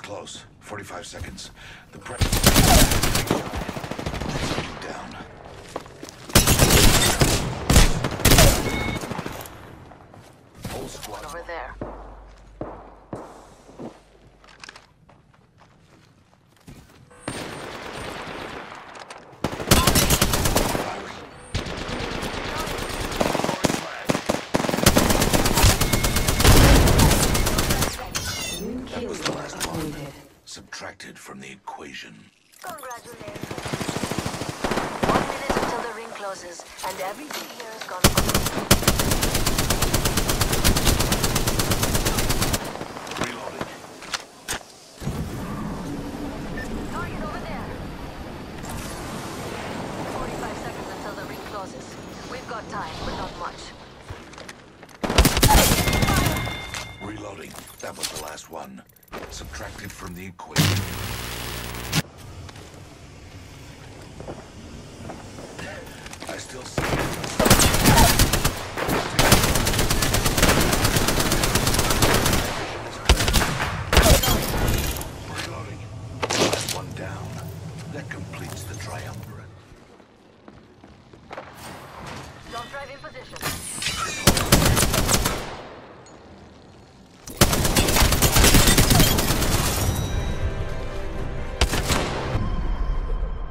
Close. 45 seconds. The pressure. Down. Whole squad. Over there. Subtracted from the equation. Congratulations. One minute until the ring closes, and everything here is. Reloading. Target over there. 45 seconds until the ring closes. We've got time, but not much. That was the last one. Subtracted from the equation. I still see. One down. That completes the triumvirate.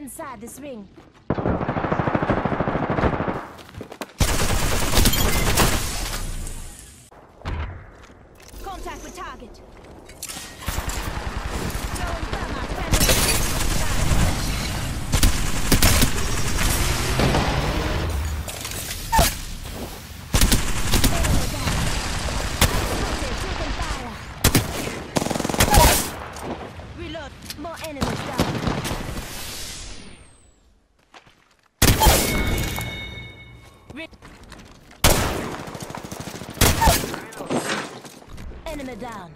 Inside this ring. Contact with target. More enemies down. Enemy down.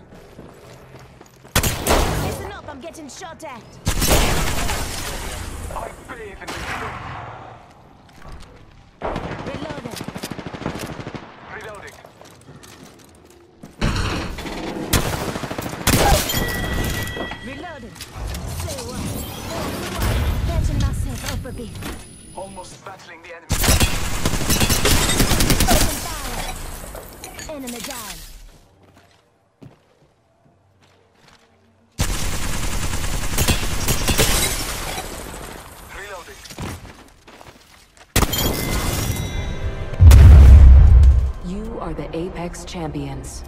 Listen up, I'm getting shot at. I bathe in this. Reloading. Reloading. Reloading. Say what? Catching myself up a bit. Almost battling the enemy. Open fire. Enemy down. Reloading. You are the Apex Champions.